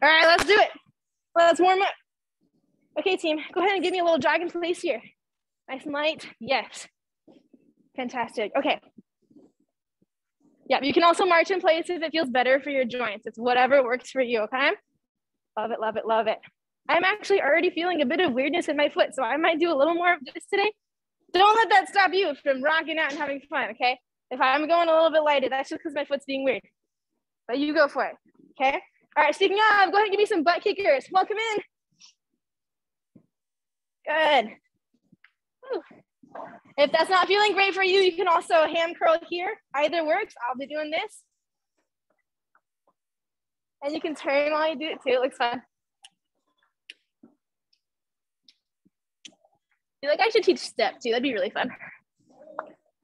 All right, let's do it. Let's warm up. Okay, team, go ahead and give me a little jog in place here. Nice and light. Yes. Fantastic. Okay. Yeah, you can also march in place if it feels better for your joints. It's whatever works for you, okay? Love it, love it, love it. I'm actually already feeling a bit of weirdness in my foot, so I might do a little more of this today. Don't let that stop you from rocking out and having fun, okay? If I'm going a little bit lighter, that's just because my foot's being weird. But you go for it, okay? All right, speaking of, go ahead and give me some butt kickers. Welcome in. Good. If that's not feeling great for you, you can also hand curl here. Either works. I'll be doing this. And you can turn while you do it too. It looks fun. I feel like I should teach step too. That'd be really fun.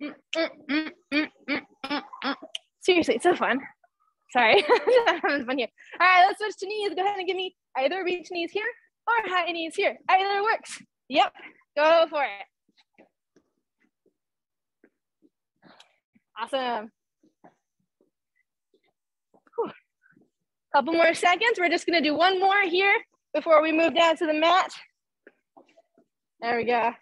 Mm, mm, mm, Seriously, it's so fun. Sorry, fun here. All right, let's switch to knees. Go ahead and give me either reach knees here or high knees here. Either works. Yep, go for it. Awesome. Whew. Couple more seconds. We're just gonna do one more here before we move down to the mat. There we go.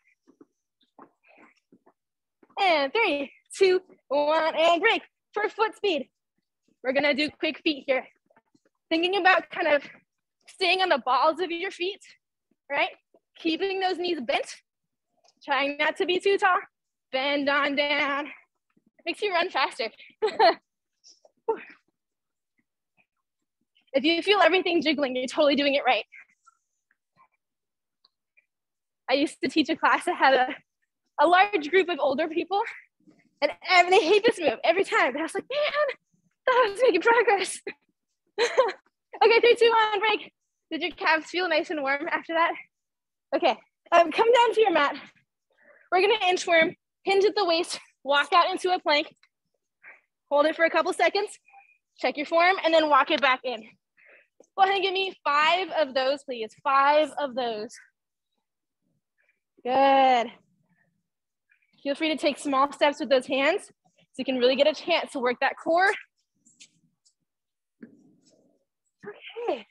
And three, two, one, and break for foot speed. We're gonna do quick feet here. Thinking about kind of staying on the balls of your feet, right? Keeping those knees bent, trying not to be too tall. Bend on down. Makes you run faster. if you feel everything jiggling, you're totally doing it right. I used to teach a class that had a, a large group of older people, and, and they hate this move every time. And I was like, man, that was making progress. okay, three, two, one, break. Did your calves feel nice and warm after that? Okay, um, come down to your mat. We're gonna inchworm, hinge at the waist, walk out into a plank, hold it for a couple seconds, check your form, and then walk it back in. Go ahead and give me five of those, please. Five of those. Good. Feel free to take small steps with those hands so you can really get a chance to work that core. Okay.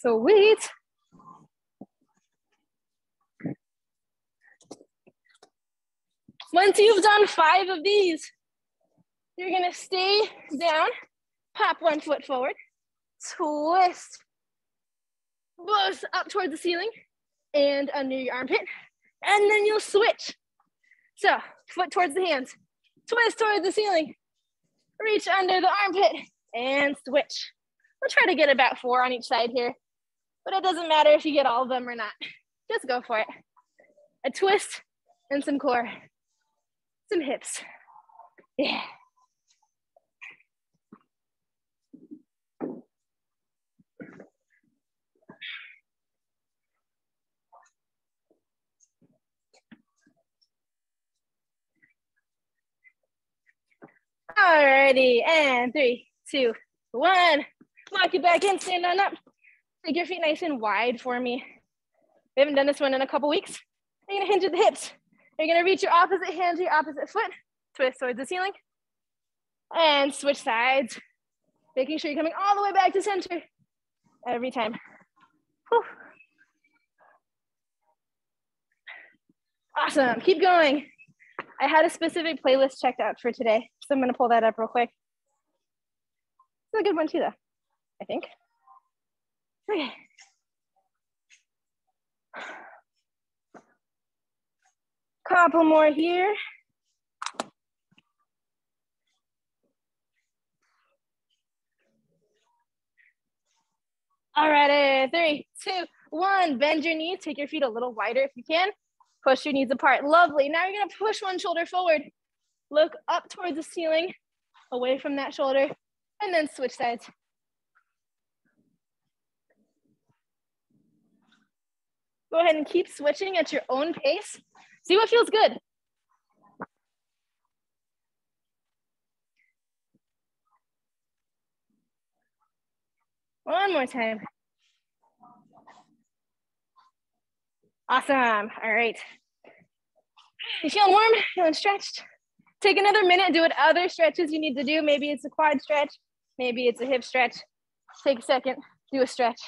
Sweet. Once you've done five of these, you're gonna stay down, pop one foot forward, twist both up towards the ceiling and under your armpit, and then you'll switch. So foot towards the hands, twist towards the ceiling, reach under the armpit, and switch. We'll try to get about four on each side here, but it doesn't matter if you get all of them or not. Just go for it. A twist and some core some hips. Yeah. Alrighty, and three, two, one. Lock it back in, stand on up. Take your feet nice and wide for me. We haven't done this one in a couple weeks. You're gonna hinge at the hips. You're gonna reach your opposite hand to your opposite foot, twist towards the ceiling, and switch sides, making sure you're coming all the way back to center every time. Whew. Awesome, keep going. I had a specific playlist checked out for today, so I'm gonna pull that up real quick. It's a good one too though, I think. Okay. Couple more here. All righty, uh, three, two, one. Bend your knees, take your feet a little wider if you can. Push your knees apart, lovely. Now you're gonna push one shoulder forward. Look up towards the ceiling, away from that shoulder, and then switch sides. Go ahead and keep switching at your own pace. See what feels good. One more time. Awesome. All right. You feeling warm? Feeling stretched? Take another minute, do what other stretches you need to do. Maybe it's a quad stretch. Maybe it's a hip stretch. Take a second, do a stretch.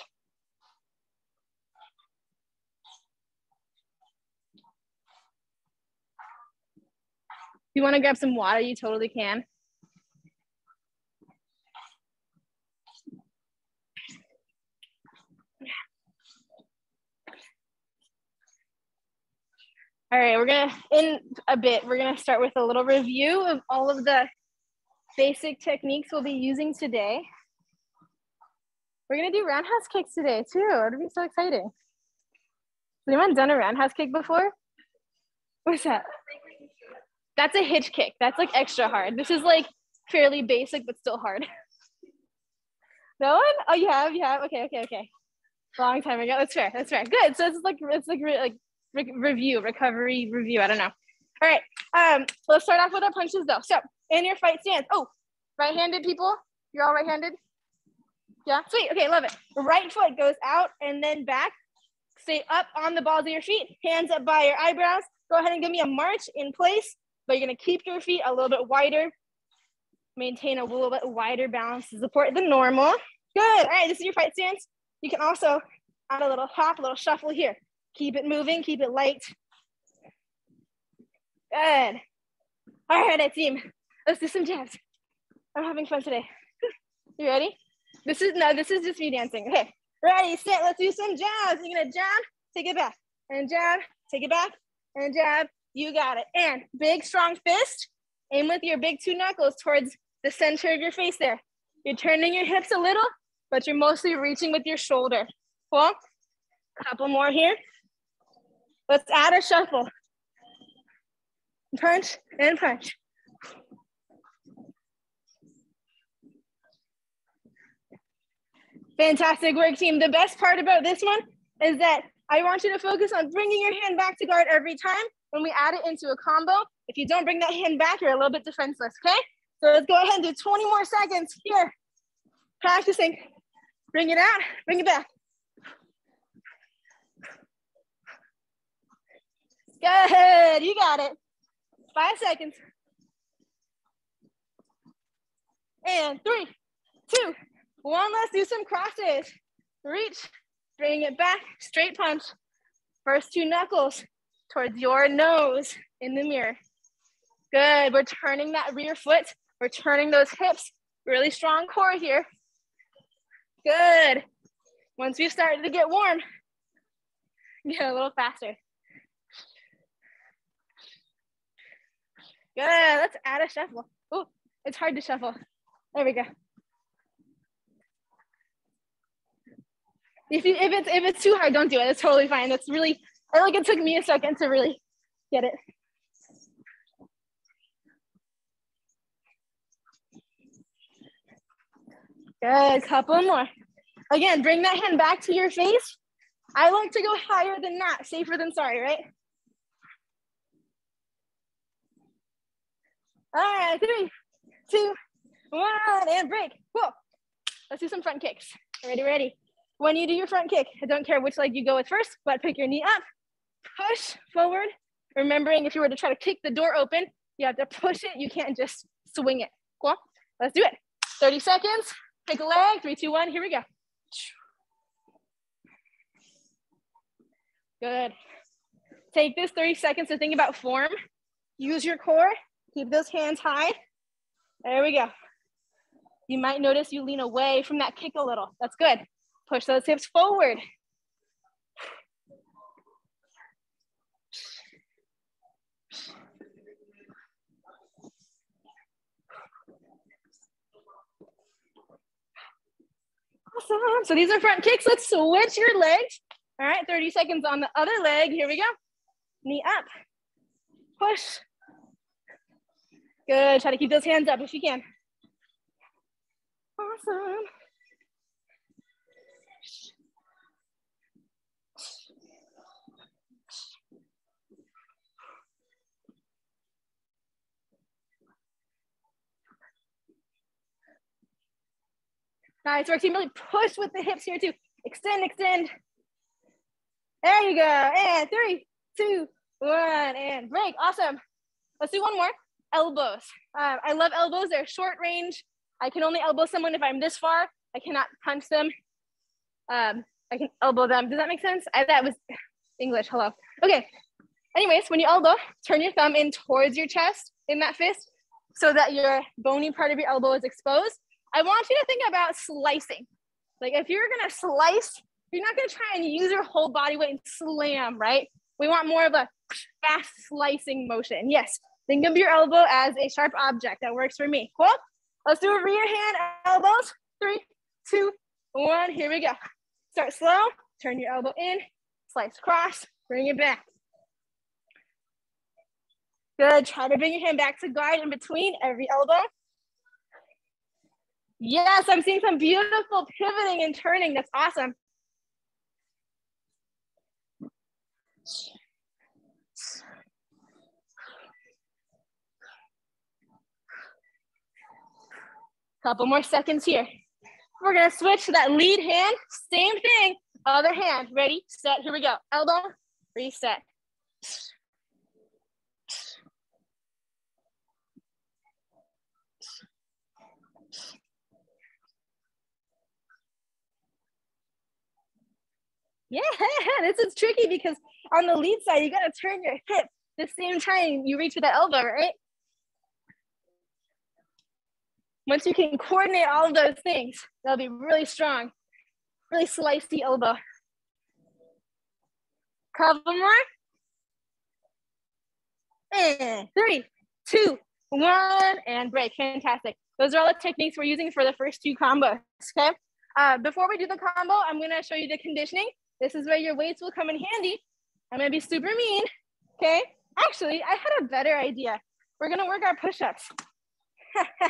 If you wanna grab some water, you totally can. All right, we're gonna, in a bit, we're gonna start with a little review of all of the basic techniques we'll be using today. We're gonna do roundhouse kicks today too. It'll be so exciting. Has anyone done a roundhouse kick before? What's that? That's a hitch kick. That's like extra hard. This is like fairly basic, but still hard. No one? Oh, you have? You have? Okay, okay, okay. Long time ago. That's fair. That's fair. Good. So it's like it's like like re review, recovery review. I don't know. All right. Um, let's start off with our punches though. So in your fight stance. Oh, right-handed people. You're all right-handed. Yeah. Sweet. Okay. Love it. Right foot goes out and then back. Stay up on the balls of your feet. Hands up by your eyebrows. Go ahead and give me a march in place, but you're gonna keep your feet a little bit wider. Maintain a little bit wider balance to support the normal. Good. All right. This is your fight stance. You can also add a little hop, a little shuffle here. Keep it moving, keep it light. Good. All right, team. Let's do some jabs. I'm having fun today. You ready? This is, no, this is just me dancing. Okay, ready, set, let's do some jabs. You're gonna jab, take it back, and jab, take it back, and jab. You got it. And big, strong fist. Aim with your big two knuckles towards the center of your face there. You're turning your hips a little, but you're mostly reaching with your shoulder. Cool? Couple more here. Let's add a shuffle. Punch and punch. Fantastic work, team. The best part about this one is that I want you to focus on bringing your hand back to guard every time when we add it into a combo. If you don't bring that hand back, you're a little bit defenseless, okay? So let's go ahead and do 20 more seconds here. Practicing. Bring it out, bring it back. Good, you got it. Five seconds. And three, two, one. Let's do some crosses. Reach, bring it back, straight punch. First two knuckles towards your nose in the mirror. Good, we're turning that rear foot. We're turning those hips. Really strong core here. Good. Once we've started to get warm, get a little faster. Good. Let's add a shuffle. Oh, it's hard to shuffle. There we go. If you if it's if it's too hard, don't do it. It's totally fine. That's really I like it took me a second to really get it. Good, couple more. Again, bring that hand back to your face. I like to go higher than that, safer than sorry, right? All right, three, two, one, and break. Cool. Let's do some front kicks. Ready, ready. When you do your front kick, I don't care which leg you go with first, but pick your knee up, push forward. Remembering if you were to try to kick the door open, you have to push it. You can't just swing it. Cool. Let's do it. 30 seconds. Pick a leg. Three, two, one. Here we go. Good. Take this 30 seconds to think about form. Use your core Keep those hands high. There we go. You might notice you lean away from that kick a little. That's good. Push those hips forward. Awesome. So these are front kicks. Let's switch your legs. All right, 30 seconds on the other leg. Here we go. Knee up. Push. Good. Try to keep those hands up if you can. Awesome. Nice work, team. Really push with the hips here too. Extend, extend. There you go. And three, two, one, and break. Awesome. Let's do one more elbows. Um, I love elbows. They're short range I can only elbow someone if I'm this far. I cannot punch them. Um, I can elbow them. Does that make sense? I, that was English, hello. Okay, anyways, when you elbow, turn your thumb in towards your chest in that fist so that your bony part of your elbow is exposed. I want you to think about slicing. Like if you're gonna slice, you're not gonna try and use your whole body weight and slam, right? We want more of a fast slicing motion. Yes, think of your elbow as a sharp object. That works for me. Cool? Let's do a rear hand elbows. Three, two, one. Here we go. Start slow. Turn your elbow in. Slice cross, Bring it back. Good. Try to bring your hand back to guard in between every elbow. Yes, I'm seeing some beautiful pivoting and turning. That's awesome. Couple more seconds here. We're gonna switch to that lead hand, same thing, other hand, ready, set, here we go. Elbow, reset. Yeah, this is tricky because on the lead side, you gotta turn your hip the same time you reach with that elbow, right? Once you can coordinate all of those things, that'll be really strong. Really slice the elbow. Couple more. And three, two, one, and break. Fantastic. Those are all the techniques we're using for the first two combos, okay? Uh, before we do the combo, I'm gonna show you the conditioning. This is where your weights will come in handy. I'm gonna be super mean, okay? Actually, I had a better idea. We're gonna work our push-ups.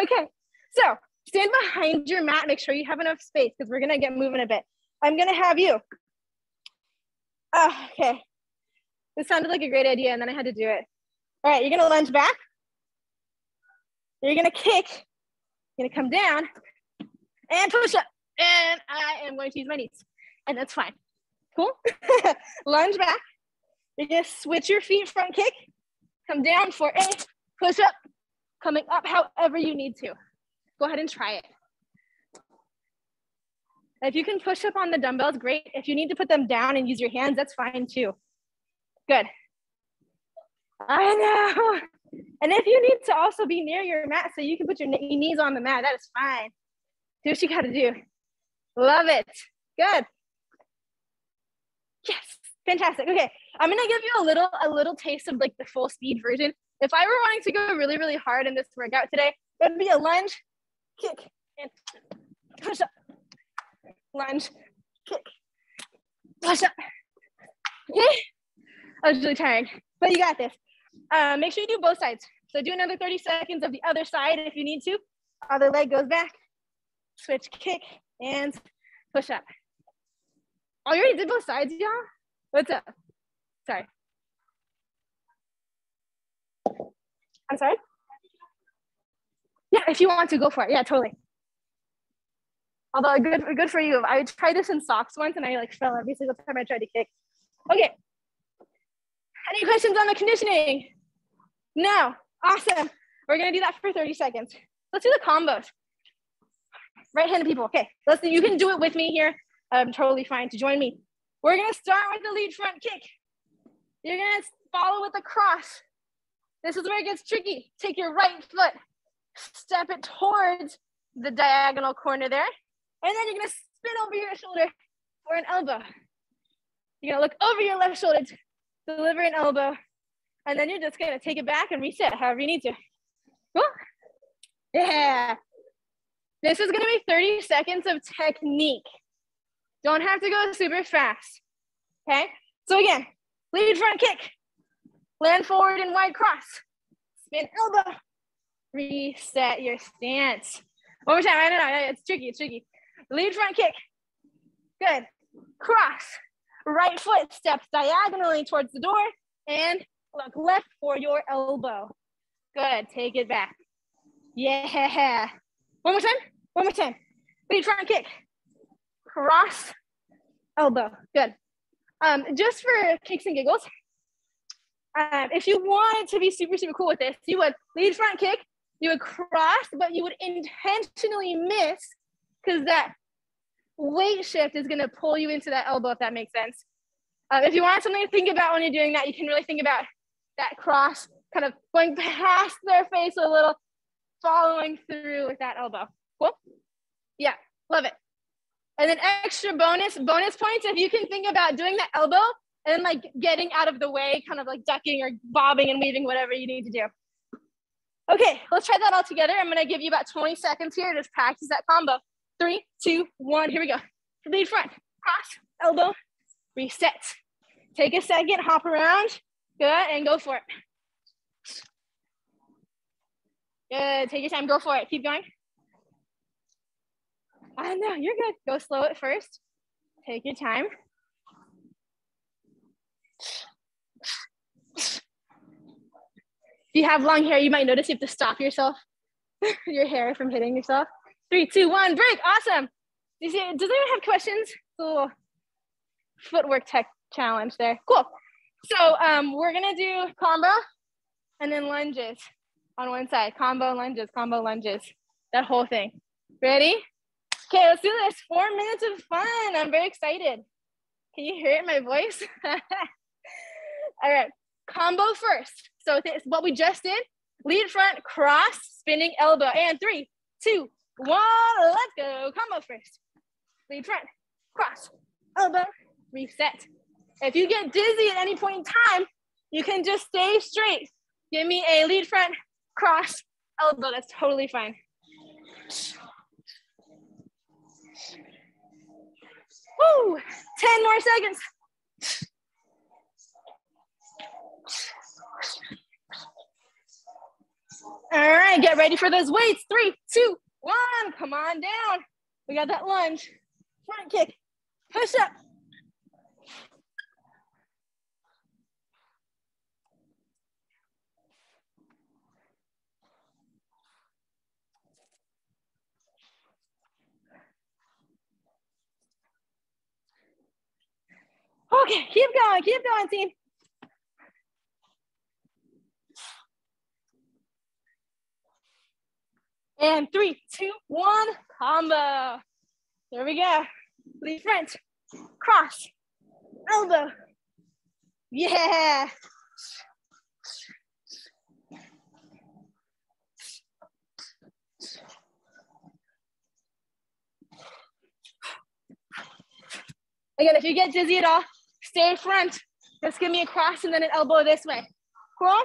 okay, so stand behind your mat. Make sure you have enough space because we're gonna get moving a bit. I'm gonna have you. Oh, okay, this sounded like a great idea and then I had to do it. All right, you're gonna lunge back. You're gonna kick. You're gonna come down and push up. And I am going to use my knees and that's fine. Cool. Lunge back. You're gonna switch your feet front kick, come down for a push up, coming up however you need to. Go ahead and try it. If you can push up on the dumbbells, great. If you need to put them down and use your hands, that's fine too. Good. I know. And if you need to also be near your mat so you can put your knees on the mat, that is fine. Do what you gotta do. Love it. Good. Yes, fantastic. Okay, I'm gonna give you a little a little taste of like the full speed version. If I were wanting to go really really hard in this workout today, it would be a lunge, kick, and push up. Lunge, kick, push up. Okay, I was really tired, but you got this. Uh, make sure you do both sides. So do another 30 seconds of the other side if you need to. Other leg goes back, switch kick, and push up. Oh, you already did both sides, y'all? What's up? Sorry. I'm sorry? Yeah, if you want to, go for it. Yeah, totally. Although good, good for you. I tried this in socks once and I like fell every single time I tried to kick. Okay. Any questions on the conditioning? No. Awesome. We're gonna do that for 30 seconds. Let's do the combos. Right-handed people. Okay. Let's. You can do it with me here. I'm totally fine to join me. We're gonna start with the lead front kick. You're gonna follow with a cross. This is where it gets tricky. Take your right foot, step it towards the diagonal corner there, and then you're gonna spin over your shoulder for an elbow. You're gonna look over your left shoulder, deliver an elbow, and then you're just gonna take it back and reset however you need to. Cool? Yeah. This is gonna be 30 seconds of technique. Don't have to go super fast. Okay? So again, lead front kick, land forward and wide cross, spin elbow, reset your stance. One more time, I don't know, it's tricky, it's tricky. Lead front kick, good. Cross, right foot steps diagonally towards the door and look left for your elbow. Good, take it back. Yeah. One more time, one more time. Lead front kick, cross, elbow. Good. Um, just for kicks and giggles, um, if you wanted to be super, super cool with this, you would lead front kick, you would cross, but you would intentionally miss because that weight shift is gonna pull you into that elbow, if that makes sense. Uh, if you want something to think about when you're doing that, you can really think about that cross kind of going past their face a little, following through with that elbow. Cool? Yeah, love it. And then extra bonus, bonus points, if you can think about doing the elbow and like getting out of the way, kind of like ducking or bobbing and weaving, whatever you need to do. Okay, let's try that all together. I'm gonna give you about 20 seconds here. Just practice that combo. Three, two, one, here we go. Lead front, cross, elbow, reset. Take a second, hop around, good, and go for it. Good, take your time, go for it. Keep going. I know, you're good. Go slow at first. Take your time. If you have long hair, you might notice you have to stop yourself, your hair from hitting yourself. Three, two, one, break. Awesome. Does anyone have questions? Little footwork tech challenge there. Cool. So um, we're gonna do combo and then lunges on one side. Combo lunges, combo lunges, that whole thing. Ready? Okay, let's do this. Four minutes of fun. I'm very excited. Can you hear my voice? All right, combo first. So it's what we just did. Lead front, cross, spinning elbow. And three, two, one, let's go. Combo first. Lead front, cross, elbow, reset. If you get dizzy at any point in time, you can just stay straight. Give me a lead front, cross, elbow. That's totally fine. Woo! 10 more seconds. All right, get ready for those weights. Three, two, one. Come on down. We got that lunge. Front kick. Push up. Okay, keep going, keep going, team. And three, two, one, combo. There we go. Lead front, cross, elbow. Yeah. Again, if you get dizzy at all, Stay front. Just give me a cross and then an elbow this way. Cool?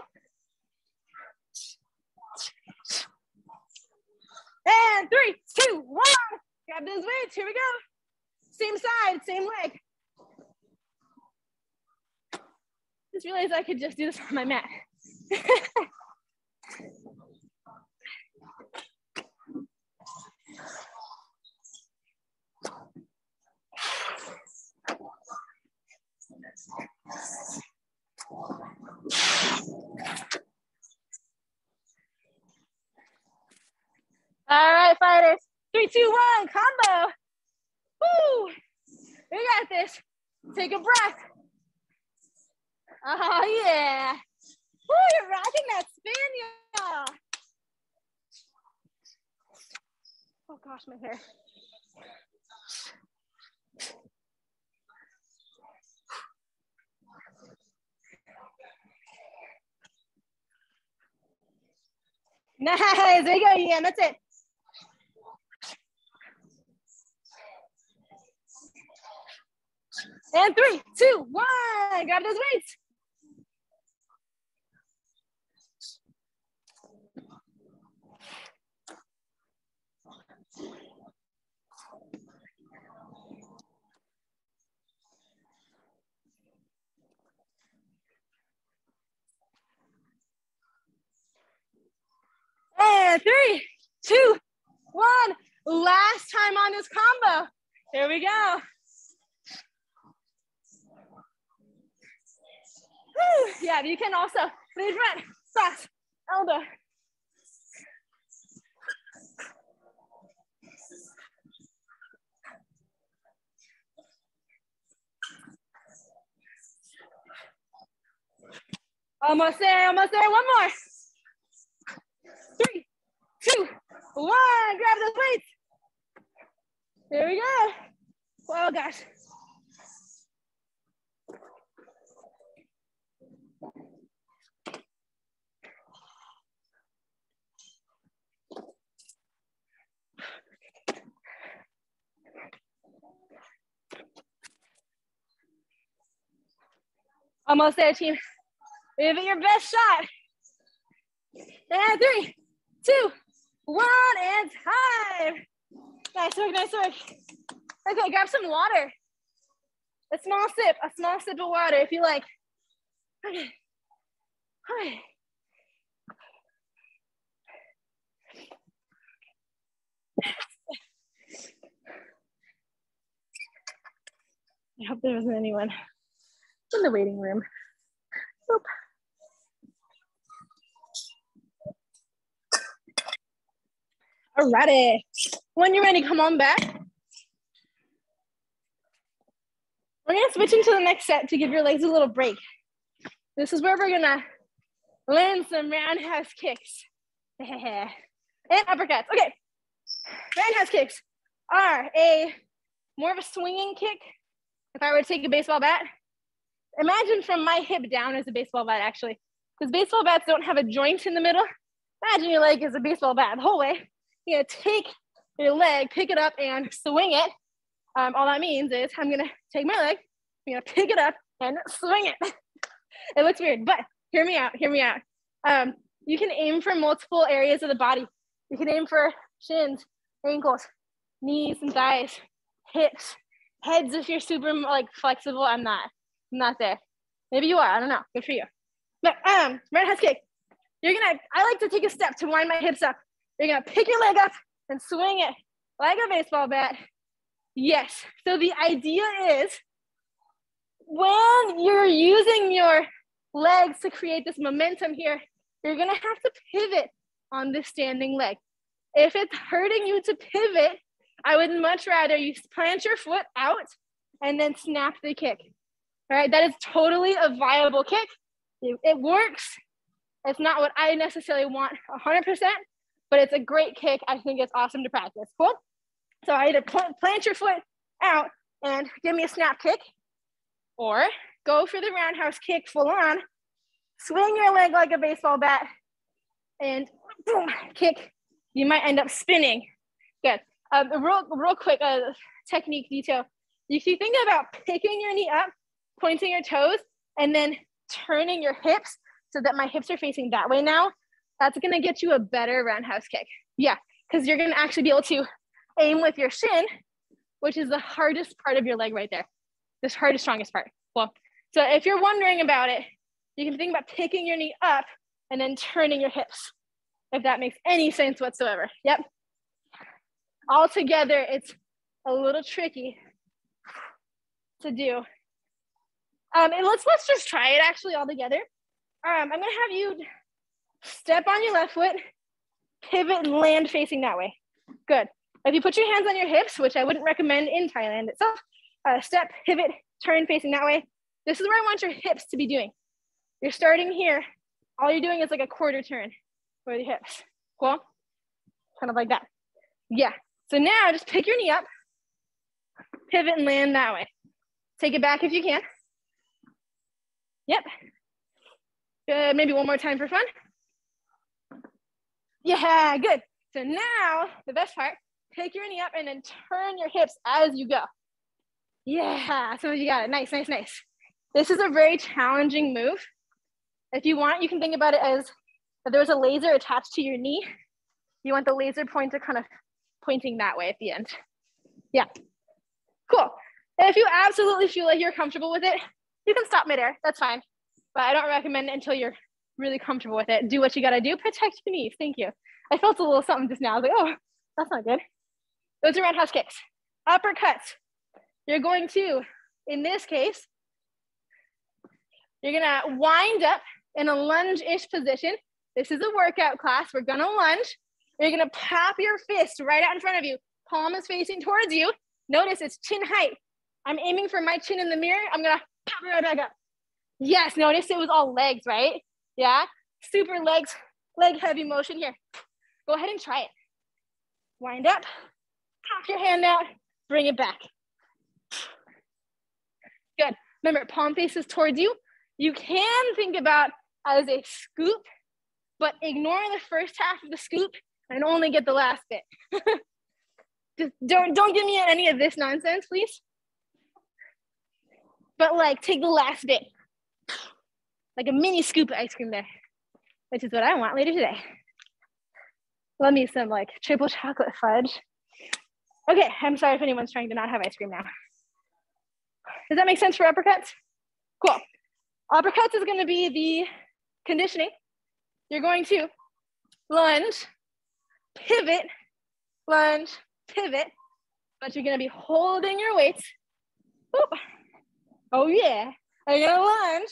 And three, two, one. Grab those weights. Here we go. Same side, same leg. Just realized I could just do this on my mat. All right, fighters. Three, two, one, combo. Woo! We got this. Take a breath. Oh, yeah. Woo, you're rocking that spin, y'all. Oh, gosh, my hair. Nice. There you go, Ian. That's it. And three, two, one. Grab those weights. And three, two, one. Last time on this combo. Here we go. Whew. Yeah, you can also lead front, cross, elbow. Almost there, almost there, one more. Three, two, one. Grab those weights. There we go. Oh gosh. Almost there, team. Give it your best shot. And three, two, one, and time. Nice work, nice work. Okay, grab some water. A small sip, a small sip of water if you like. Okay. I hope there wasn't anyone in the waiting room. Nope. Alrighty. When you're ready, come on back. We're gonna switch into the next set to give your legs a little break. This is where we're gonna land some roundhouse kicks. and uppercuts. Okay. Roundhouse kicks are a more of a swinging kick. If I were to take a baseball bat, imagine from my hip down as a baseball bat actually, because baseball bats don't have a joint in the middle. Imagine your leg is a baseball bat the whole way. You're gonna take your leg, pick it up and swing it. Um, all that means is I'm gonna take my leg, I'm gonna pick it up and swing it. it looks weird, but hear me out, hear me out. Um, you can aim for multiple areas of the body. You can aim for shins, ankles, knees and thighs, hips, heads if you're super like flexible. I'm not. I'm not there. Maybe you are. I don't know. Good for you. But um, roundhouse kick. You're gonna. I like to take a step to wind my hips up. You're gonna pick your leg up and swing it like a baseball bat. Yes. So the idea is when you're using your legs to create this momentum here, you're gonna have to pivot on the standing leg. If it's hurting you to pivot, I would much rather you plant your foot out and then snap the kick. All right, that is totally a viable kick. It, works. It's not what I necessarily want 100%, but it's a great kick. I think it's awesome to practice. Cool. So I either plant your foot out and give me a snap kick, or go for the roundhouse kick full on, swing your leg like a baseball bat, and boom, kick. You might end up spinning. Good. Um, real, real quick uh, technique detail. If you think about picking your knee up, pointing your toes, and then turning your hips so that my hips are facing that way now, that's gonna get you a better roundhouse kick. Yeah, because you're gonna actually be able to aim with your shin, which is the hardest part of your leg right there. This hardest, strongest part. Well, so if you're wondering about it, you can think about picking your knee up and then turning your hips, if that makes any sense whatsoever. Yep. All together, it's a little tricky to do. Um, and let's let's just try it actually all together. Um, I'm gonna have you step on your left foot, pivot and land facing that way. Good. If you put your hands on your hips, which I wouldn't recommend in Thailand itself, uh, step, pivot, turn facing that way. This is where I want your hips to be doing. You're starting here. All you're doing is like a quarter turn with your hips. Cool? Kind of like that. Yeah. So now just pick your knee up, pivot and land that way. Take it back if you can. Yep. Good. Maybe one more time for fun. Yeah, good. So now the best part, take your knee up and then turn your hips as you go. Yeah, of you got it. Nice, nice, nice. This is a very challenging move. If you want, you can think about it as if there was a laser attached to your knee. You want the laser pointer kind of pointing that way at the end. Yeah, cool. And if you absolutely feel like you're comfortable with it, you can stop midair. That's fine. But I don't recommend until you're really comfortable with it. Do what you got to do. Protect your knees. Thank you. I felt a little something just now. I was like, oh, that's not good. Those are roundhouse kicks. Uppercuts. You're going to, in this case, you're gonna wind up in a lunge-ish position. This is a workout class. We're gonna lunge. You're gonna pop your fist right out in front of you. Palm is facing towards you. Notice it's chin height. I'm aiming for my chin in the mirror. I'm gonna pop it right back up. Yes, notice it was all legs, right? Yeah, super legs, leg heavy motion here. Go ahead and try it. Wind up, pop your hand out, bring it back. Good. Remember, palm faces towards you. You can think about as a scoop, but ignore the first half of the scoop and only get the last bit. Just don't don't give me any of this nonsense, please. But like take the last bit. Like a mini scoop of ice cream there, which is what I want later today. Love me some like triple chocolate fudge. Okay, I'm sorry if anyone's trying to not have ice cream now. Does that make sense for uppercuts? Cool. Uppercuts is gonna be the conditioning. You're going to lunge, pivot, lunge, pivot, but you're gonna be holding your weights. Boop. Oh yeah. You're gonna lunge,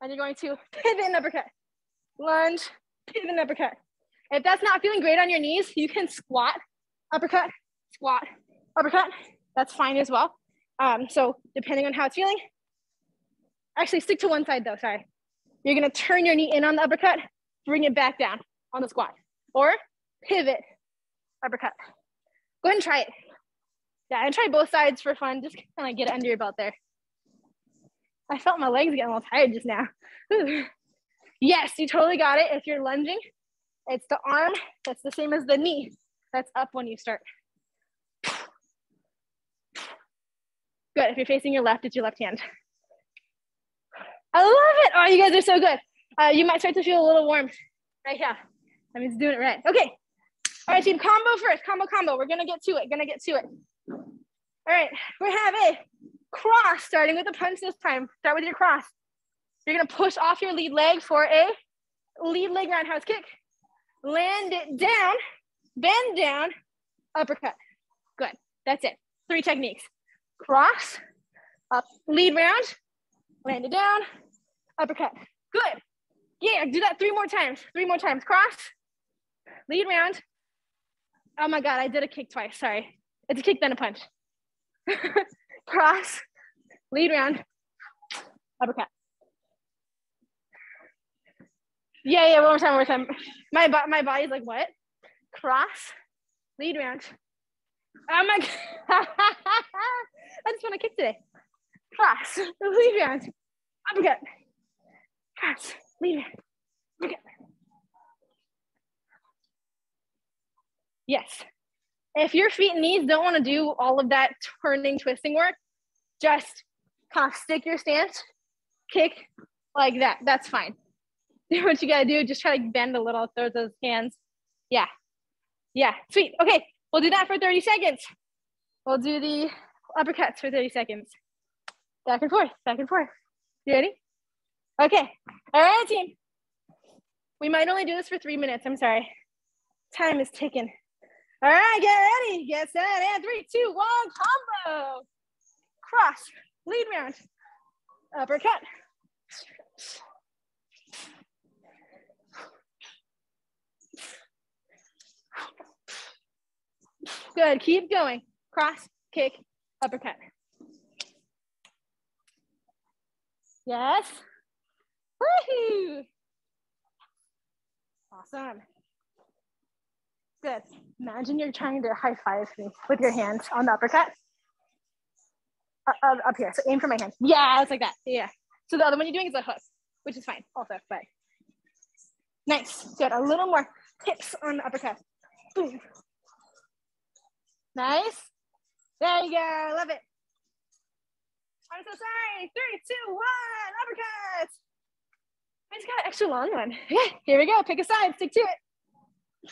and you're going to pivot uppercut. Lunge, pivot uppercut. If that's not feeling great on your knees, you can squat, uppercut, squat, uppercut. That's fine as well. Um, so depending on how it's feeling, actually stick to one side though, sorry. You're gonna turn your knee in on the uppercut, bring it back down on the squat, or pivot, uppercut. Go ahead and try it. Yeah, and try both sides for fun. Just kind of get it under your belt there. I felt my legs getting a little tired just now. yes, you totally got it. If you're lunging, it's the arm that's the same as the knee that's up when you start. Good. If you're facing your left, it's your left hand. I love it. Oh, you guys are so good. Uh, you might start to feel a little warm right here. That means doing it right. Okay. All right, team, combo first. Combo, combo. We're going to get to it. Going to get to it. All right. We have a cross starting with a punch this time. Start with your cross. You're going to push off your lead leg for a lead leg roundhouse kick. Land it down, bend down, uppercut. Good. That's it. Three techniques cross, up, lead round, land it down, uppercut. Good. Yeah, do that three more times. Three more times. Cross, lead round. Oh my God, I did a kick twice. Sorry. It's a kick, then a punch. Cross, lead round, uppercut. Yeah, yeah, one more time, one more time. My, my body's like, what? Cross, lead round. Oh my God. I just want to kick today. Cross, lead round, uppercut. Cross, lead round, uppercut. Yes. If your feet and knees don't want to do all of that turning, twisting work, just kind of stick your stance, kick like that. That's fine. what you gotta do, just try to bend a little, throw those hands. Yeah. Yeah, sweet. Okay, we'll do that for 30 seconds. We'll do the uppercuts for 30 seconds. Back and forth, back and forth. You ready? Okay. All right, team. We might only do this for three minutes. I'm sorry. Time is ticking. All right, get ready. Get set. And three, two, one, combo. Cross, lead round, uppercut. Good, keep going. Cross, kick, uppercut. Yes. Woohoo! Awesome. Good. Imagine you're trying to high five me with your hands on the uppercut. Uh, uh, up here. So aim for my hand. Yeah, it's like that. Yeah. So the other one you're doing is a hook, which is fine also, but nice. Good. A little more tips on the uppercut. Boom. Nice. There you go. Love it. I'm so sorry. Three, two, one. Uppercut. I just got an extra long one. Okay, here we go. Pick a side. Stick to it.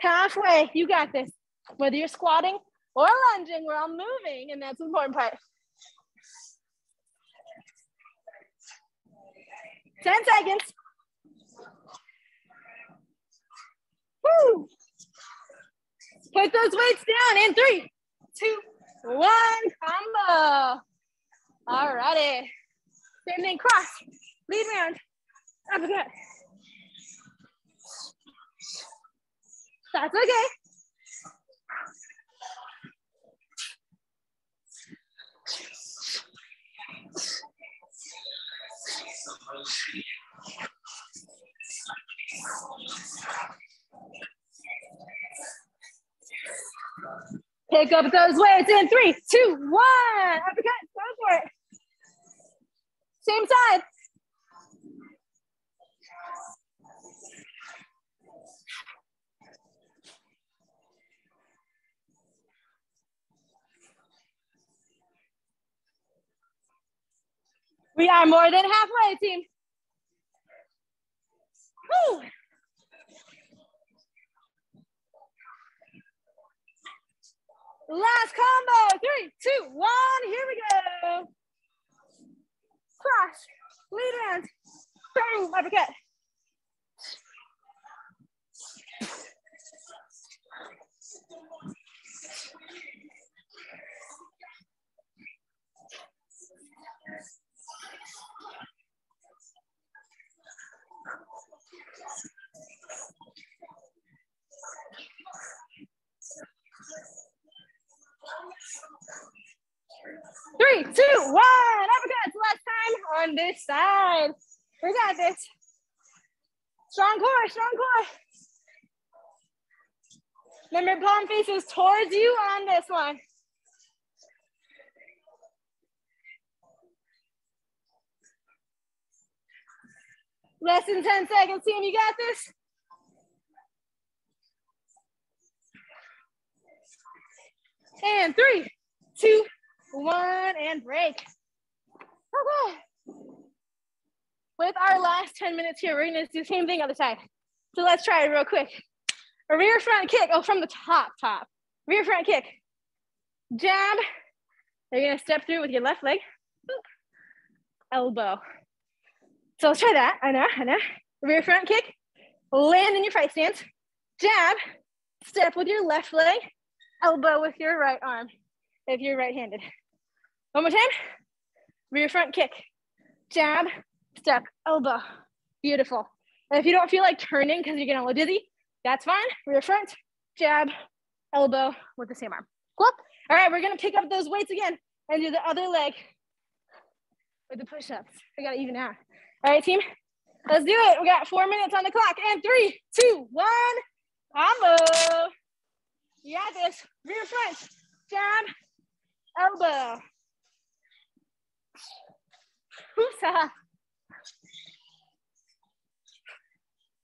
Halfway, you got this. Whether you're squatting or lunging, we're all moving, and that's the important part. 10 seconds. Woo! Put those weights down in three, two, one, combo. All righty. Same thing, cross, lead round, uppercut. That's okay. Pick up those weights in three, two, one. Uppercut, go for it. Same side. We are more than halfway, team. Whew. Last combo, three, two, one, here we go. Cross, lead hand, bang, uppercut. Three, two, one. Uppercuts. Last time on this side. We got this. Strong core, strong core. Remember, palm faces towards you on this one. Less than 10 seconds, team. You got this? And three, two, one, and break. Okay. With our last 10 minutes here, we're gonna do the same thing other side. So let's try it real quick. A rear front kick, oh, from the top, top. Rear front kick. Jab. You're gonna step through with your left leg. Boop. Elbow. So let's try that. I know, I know. Rear front kick. Land in your fight stance. Jab. Step with your left leg. Elbow with your right arm if you're right-handed. One more time. Rear front kick. Jab, step, elbow. Beautiful. And if you don't feel like turning because you're getting a little dizzy, that's fine. Rear front, jab, elbow with the same arm. Cool. All right, we're gonna pick up those weights again and do the other leg with the push-ups. We gotta even out. All right, team, let's do it. We got four minutes on the clock. And three, two, one, combo. You got this. Rear front, jab, elbow.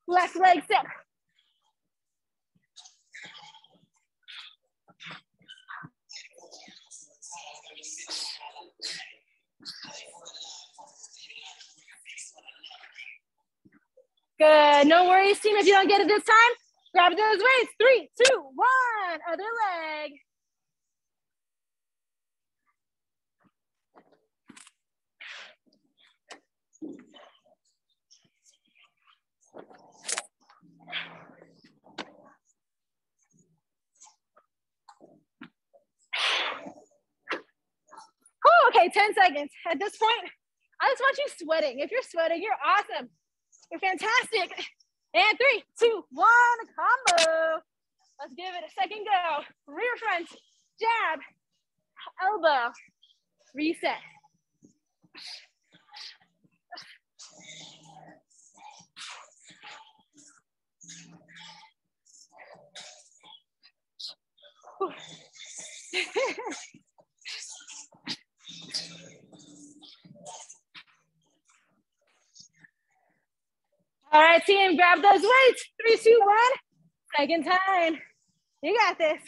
Left leg step. Good. No worries, team. If you don't get it this time, grab those weights. Three, two, one. Other leg. Oh, okay, 10 seconds. At this point, I just want you sweating. If you're sweating, you're awesome. You're fantastic. And three, two, one, combo. Let's give it a second go. Rear front, jab, elbow, reset. All right, team, grab those weights. Three, two, one. Second time. You got this.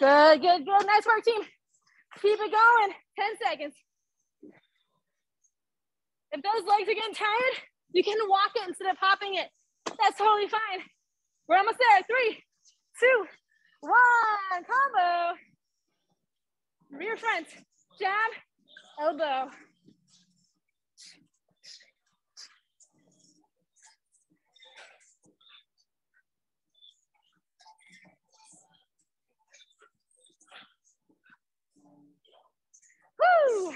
Good, good, good. Nice work, team. Keep it going. 10 seconds. If those legs are getting tired, you can walk it instead of hopping it. That's totally fine. We're almost there. Three, two, one. Combo. Rear front. Jab, elbow. Woo!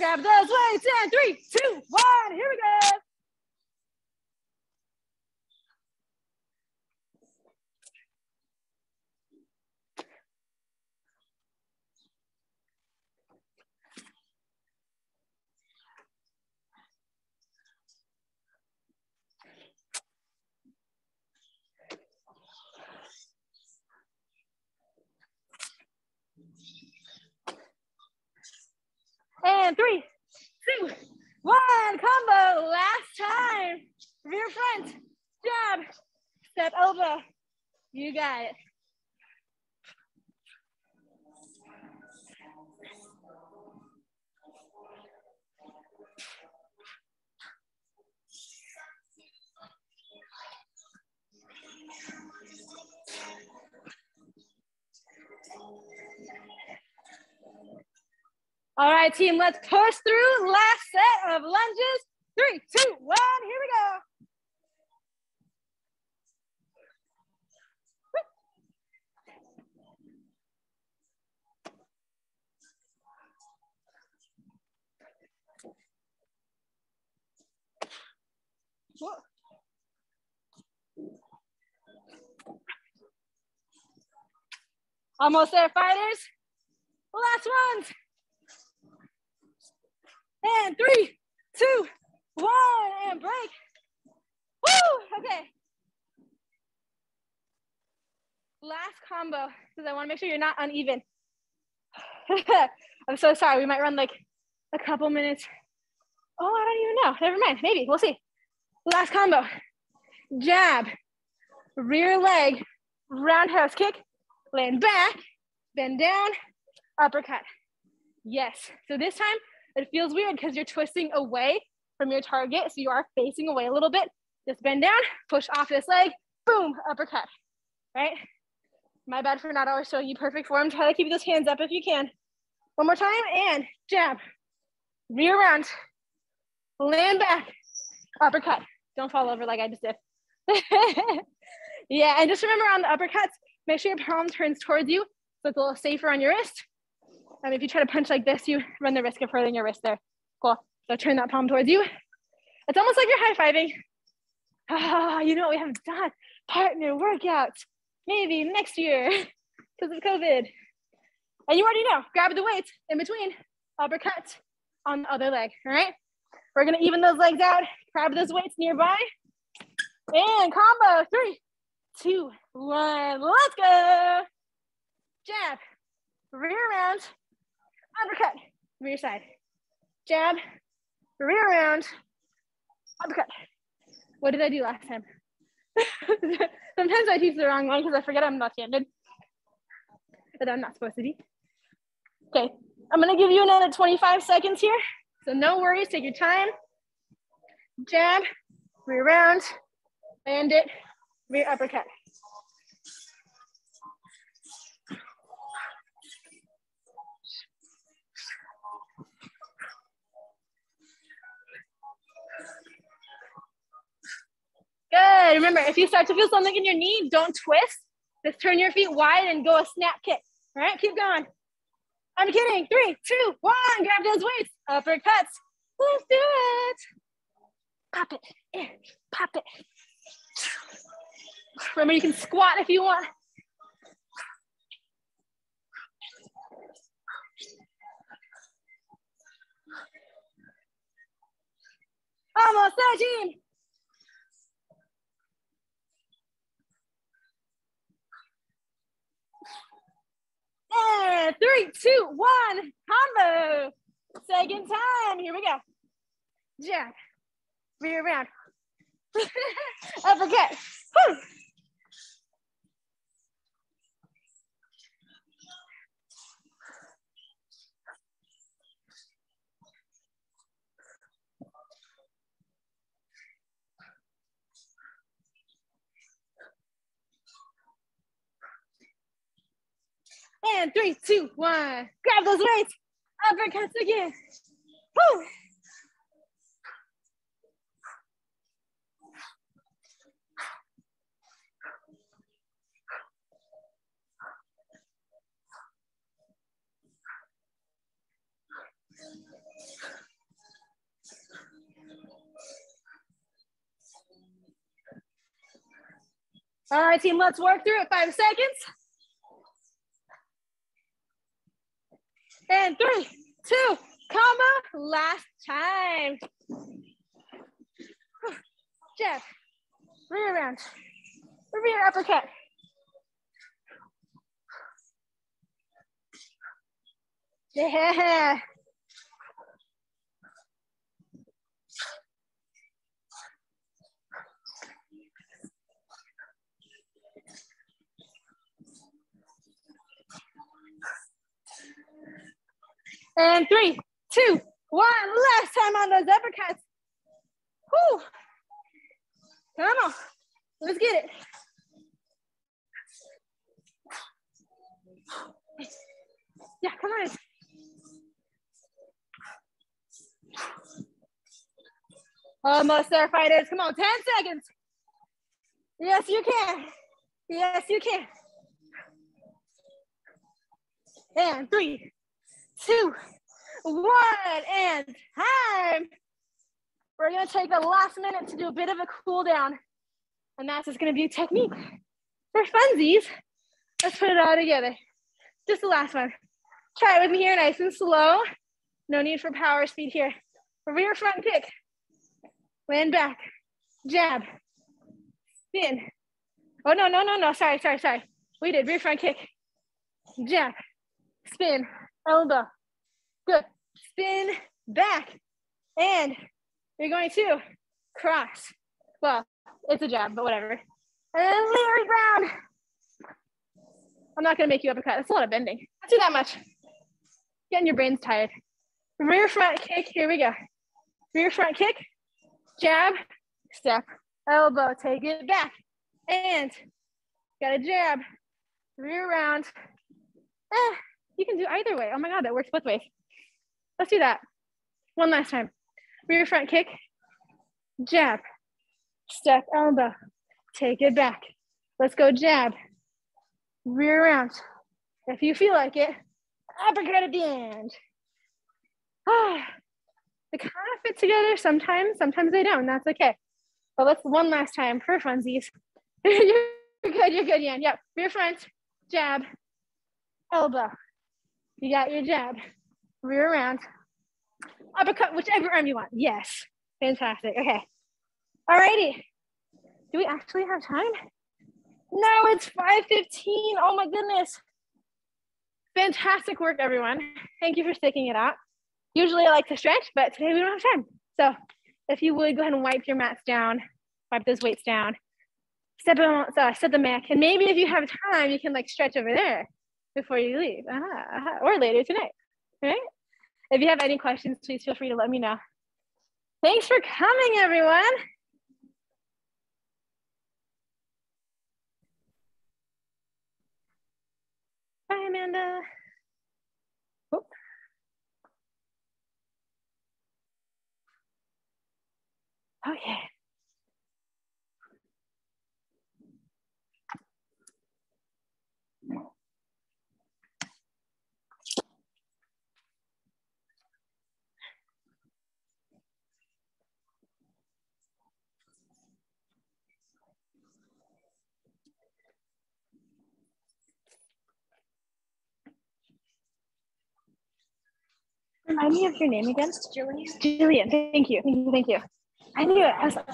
Grab those weights and three, two, one. Here we go. And three, two, one, combo. Last time. Rear front, jab, step elbow. You got it. All right, team, let's push through. Last set of lunges. Three, two, one, here we go. Almost there, fighters. Last ones. And three, two, one, and break. Woo, okay. Last combo, because I wanna make sure you're not uneven. I'm so sorry, we might run like a couple minutes. Oh, I don't even know, never mind, maybe, we'll see. Last combo, jab, rear leg, roundhouse kick, land back, bend down, uppercut. Yes, so this time it feels weird because you're twisting away from your target. So you are facing away a little bit. Just bend down, push off this leg, boom, uppercut, right? My bad for not always showing you perfect form. Try to keep those hands up if you can. One more time, and jab, rear round, land back, uppercut. Don't fall over like I just did. yeah, and just remember on the uppercuts, make sure your palm turns towards you so it's a little safer on your wrist. And if you try to punch like this, you run the risk of hurting your wrist there. Cool. So turn that palm towards you. It's almost like you're high-fiving. Ah, you know what we haven't done? Partner workouts. Maybe next year because of COVID. And you already know, grab the weights in between, uppercut on the other leg, all right? We're gonna even those legs out, grab those weights nearby, and combo, three, two, one, let's go. Jab, rear round, uppercut, rear side. Jab, rear round, uppercut. What did I do last time? Sometimes I teach the wrong one because I forget I'm not handed That I'm not supposed to be. Okay, I'm gonna give you another 25 seconds here. So no worries, take your time. Jab, rear round, land it, rear uppercut. Good. Remember, if you start to feel something in your knee, don't twist. Just turn your feet wide and go a snap kick. All right, keep going. I'm kidding. Three, two, one. Grab those weights. Uppercuts. Let's do it. Pop it. Pop it. Remember, you can squat if you want. Almost 13. Three, two, one, combo. Second time. Here we go. Jab. Rear round. Uppercut. Whew. And three, two, one. Grab those weights. Uppercuts again. Woo. All right, team, let's work through it. Five seconds. And three, two, comma, last time. Jab, rear round, rear uppercut. Yeah. And three, two, one. Last time on those uppercuts. Whew. Come on. Let's get it. Yeah, come on. Almost there, fighters. Come on, 10 seconds. Yes, you can. Yes, you can. And three, two, one, and time. We're gonna take the last minute to do a bit of a cool down. And that's just gonna be a technique. For funsies, let's put it all together. Just the last one. Try it with me here, nice and slow. No need for power speed here. Rear front kick. Land back. Jab. Spin. Oh, no, no, no, no. Sorry, sorry, sorry. We did rear front kick. Jab. Spin. Elbow. Good. Spin back. And you're going to cross. Well, it's a jab, but whatever. And then Leary ground. I'm not gonna make you uppercut. That's a lot of bending. Not do that much. Getting your brains tired. Rear front kick, here we go. Rear front kick, jab, step, elbow, take it back. And got a jab, rear round. Eh, you can do either way. Oh my God, that works both ways. Let's do that. One last time. Rear front kick, jab, step, elbow, take it back. Let's go jab, rear round. If you feel like it, uppercut at the end. Ah, they kind of fit together sometimes, sometimes they don't, that's okay. But let's one last time for funsies. you're good, you're good, Yan. Yep, rear front, jab, elbow. You got your jab, rear round, uppercut, whichever arm you want. Yes, fantastic, okay. Alrighty, do we actually have time? No, it's 5.15, oh my goodness. Fantastic work, everyone. Thank you for sticking it out. Usually I like to stretch, but today we don't have time. So if you would go ahead and wipe your mats down, wipe those weights down, set them, uh, set them back. And maybe if you have time, you can like stretch over there before you leave uh-huh, uh-huh. or later tonight, right? If you have any questions, please feel free to let me know. Thanks for coming, everyone. Bye, Amanda. Oh. Okay. Remind me of your name again. Jillian. Jillian. Thank you. Thank you. Thank you. I knew it. I was like,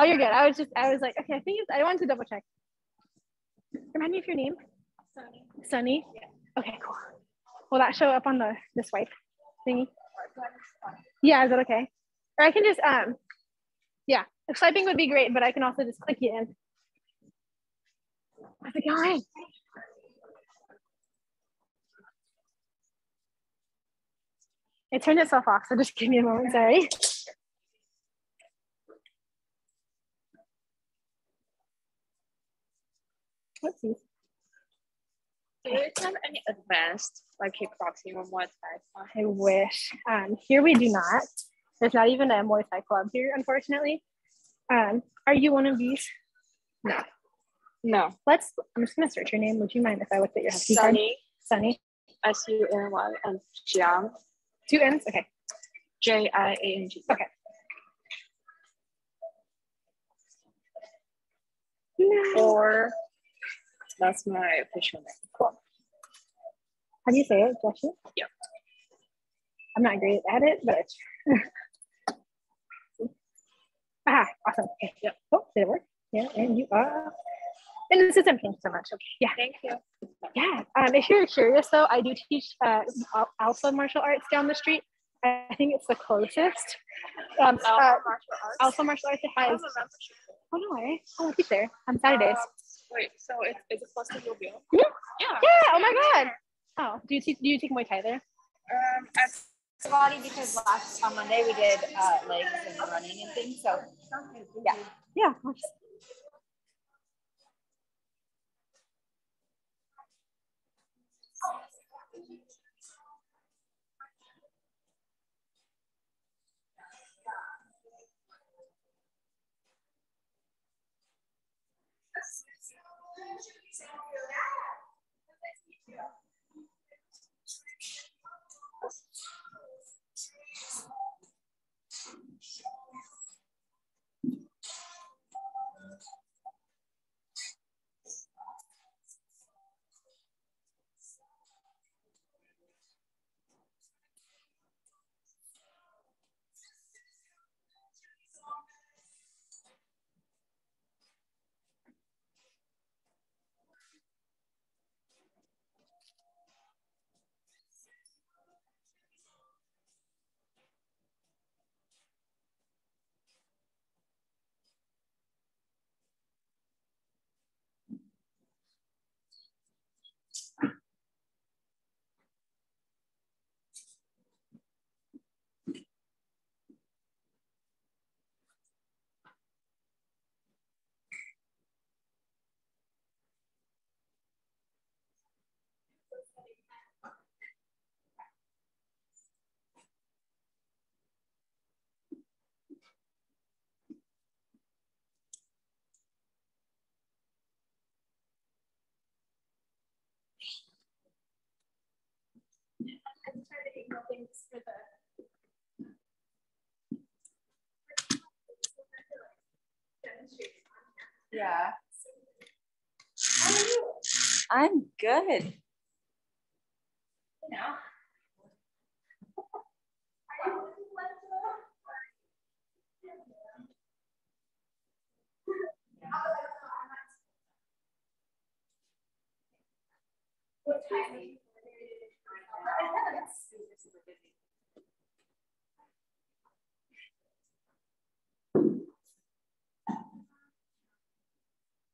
oh, you're good. I was just, I was like, okay, I think it's, I wanted to double check. Remind me of your name. Sunny. Sunny. Yeah. Okay, cool. Will that show up on the the swipe thingy? Yeah, is that okay? Or I can just um, yeah, swiping would be great, but I can also just click you in. How's it going? It turned itself off, so just give me a moment, sorry. Whoopsies. Do you have any advanced like kickboxing or Muay Thai? I wish. Um, here we do not. There's not even a Muay Thai club here, unfortunately. Um, are you one of these? No. No. Let's. I'm just gonna search your name. Would you mind if I looked at your Husky Sunny. Sunny. S U N Y and Jiang. Two N's. Okay. J I A N G. Okay. Nice. or that's my official name. Cool. How do you say it, Joshua? Yep. I'm not great at it, but ah, awesome. Okay. Yep. Oh, did it work? Yeah, and you are in the system. Thank you so much. Okay. Yeah. Thank you. Yeah. Um, if you're curious, though, I do teach uh, Alpha Martial Arts down the street. I think it's the closest. Um, uh, Alpha martial arts. Alpha Martial Arts it has. have a membership. Oh no way! Oh, I teach there on Saturdays. Um, wait, so it's is it close to Mobile? Yeah. Yeah. yeah. Oh my God. Oh, do you teach? Do you take Muay Thai there? Um, at Pilates because last on Monday we did uh, legs and running and things. So yeah, Yeah. Of course. I'm trying to ignore things for the. yeah. I'm good. You know. What time?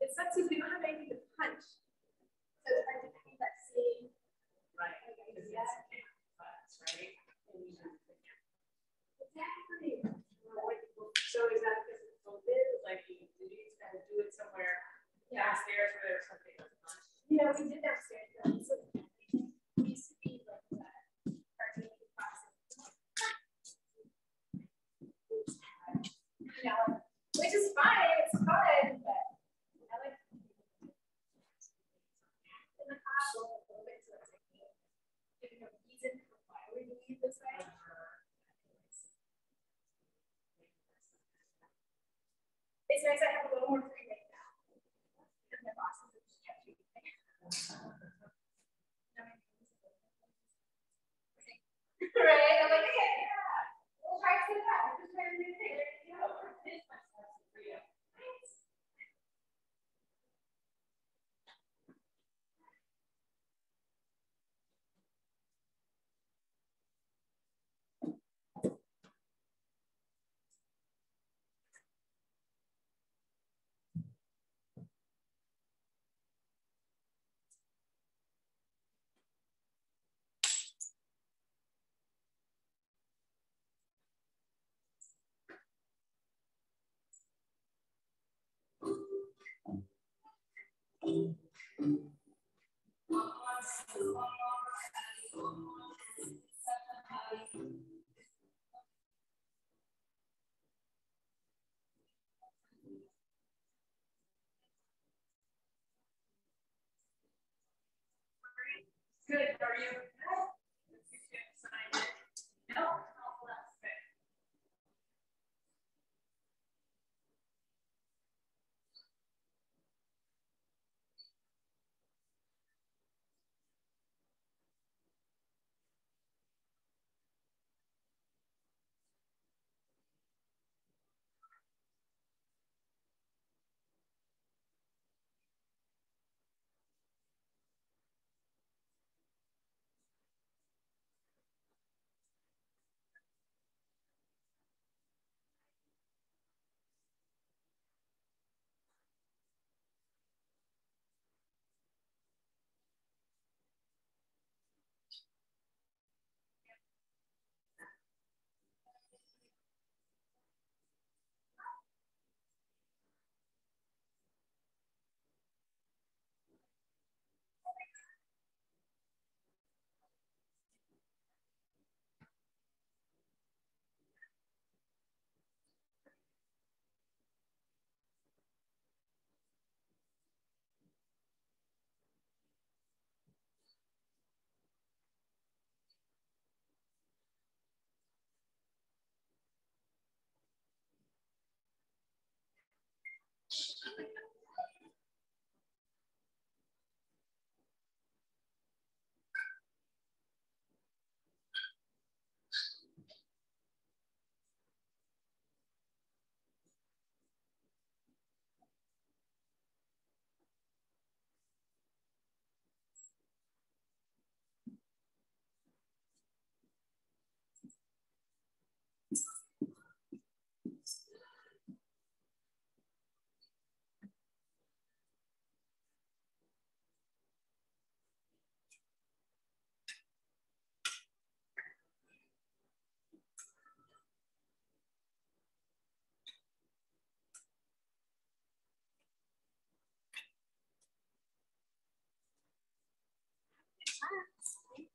It's not because we don't have anything to punch. So it's hard to keep that same. Right. like, idea. it's class, right? And you have to- Exactly. So is that because of COVID? Like, you, did you kind of do it somewhere Yeah. downstairs where there's something that's not? Yeah, we did downstairs. though. So we used to be like that. cartoon class. You know, which is fine, it's fun, but. In the so it's. It's nice I have a little more free reign now. Just me. Right, I'm like, okay, yeah, we'll try to do that, we're just things, Good, are you?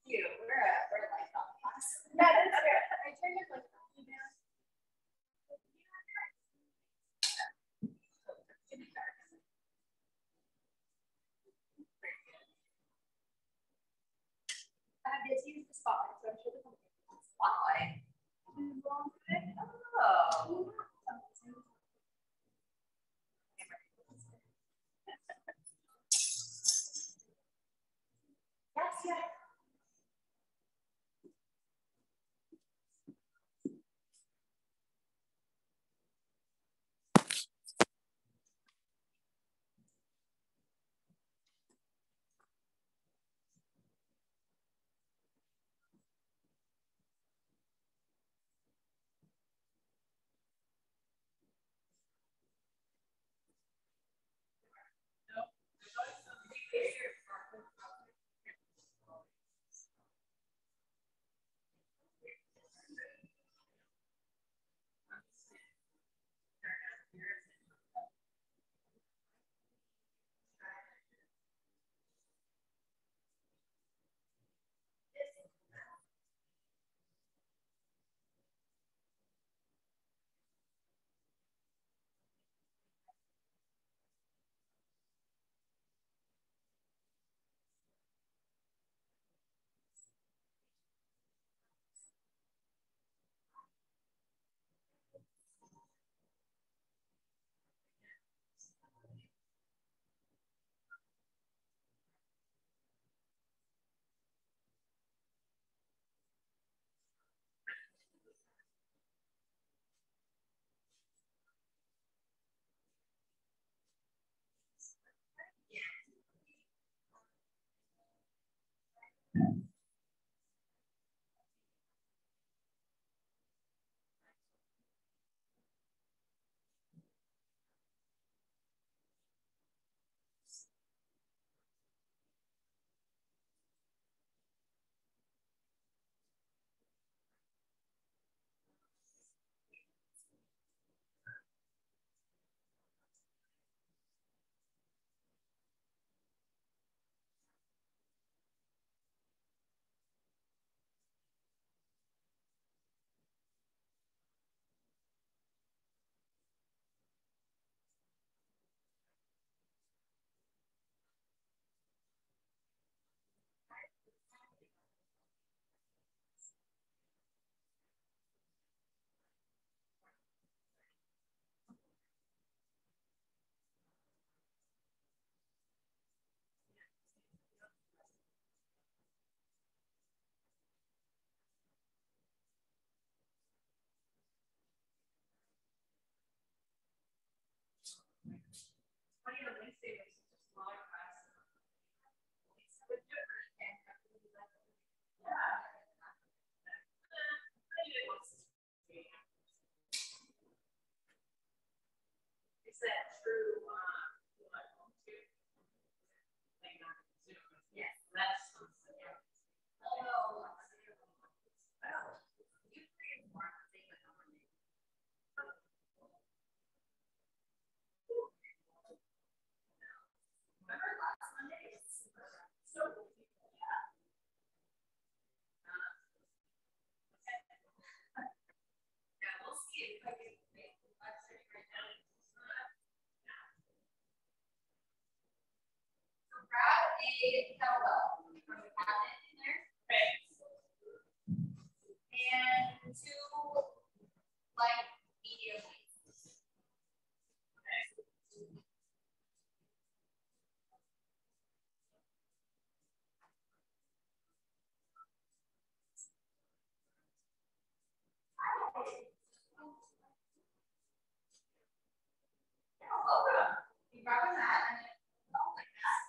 You. That is. I turned it like. I use the spotlight, so I'm spotlight. Oh. that true um, a kettlebell from there. And two light medium weights. You grab a mat and then go like that.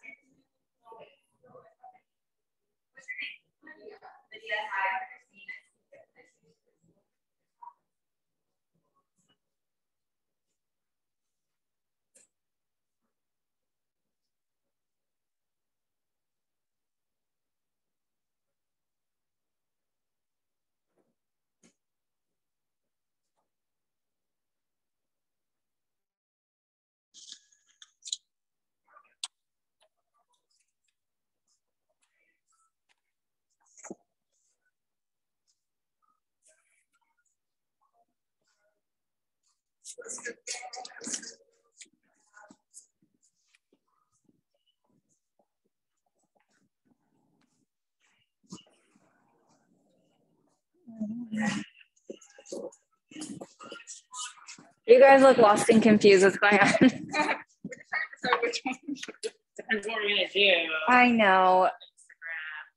What's your name? Lydia. Lydia, hi, I'm Christine. Nice to meet you. You guys look lost and confused. What's going on? Depends what we're gonna do. I know.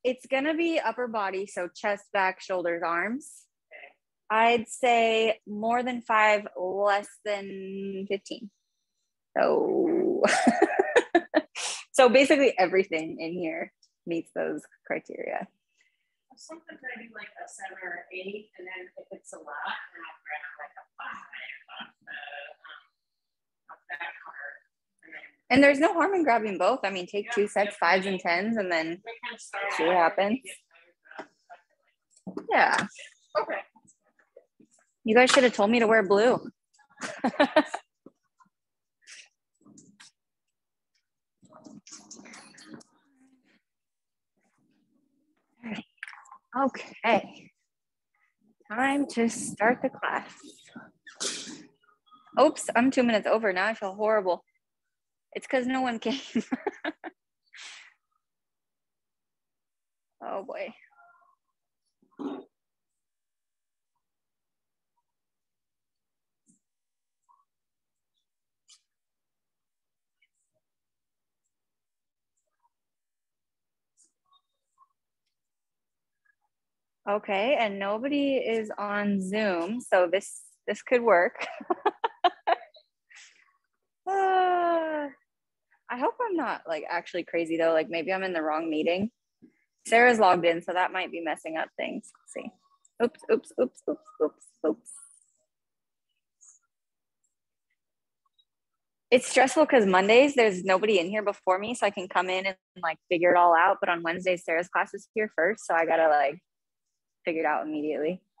It's gonna be upper body, so chest, back, shoulders, arms. I'd say more than five, less than 15. So, so basically everything in here meets those criteria. Like a seven or eight, and then if it's a lot, then I'll grab like a five the, um, that card. And then And there's no harm in grabbing both. I mean, take two sets, fives and tens, and then, See what happens. yeah. Okay. You guys should have told me to wear blue. Okay. Time to start the class. Oops, I'm two minutes over. Now I feel horrible. It's because no one came. oh boy. Okay, and nobody is on Zoom, so this this could work. Ah, I hope I'm not like actually crazy though. Like maybe I'm in the wrong meeting. Sarah's logged in, so that might be messing up things. Let's see. Oops, oops, oops, oops, oops, oops. It's stressful because Mondays there's nobody in here before me, so I can come in and like figure it all out. But on Wednesdays, Sarah's class is here first, so I gotta like figure it out immediately.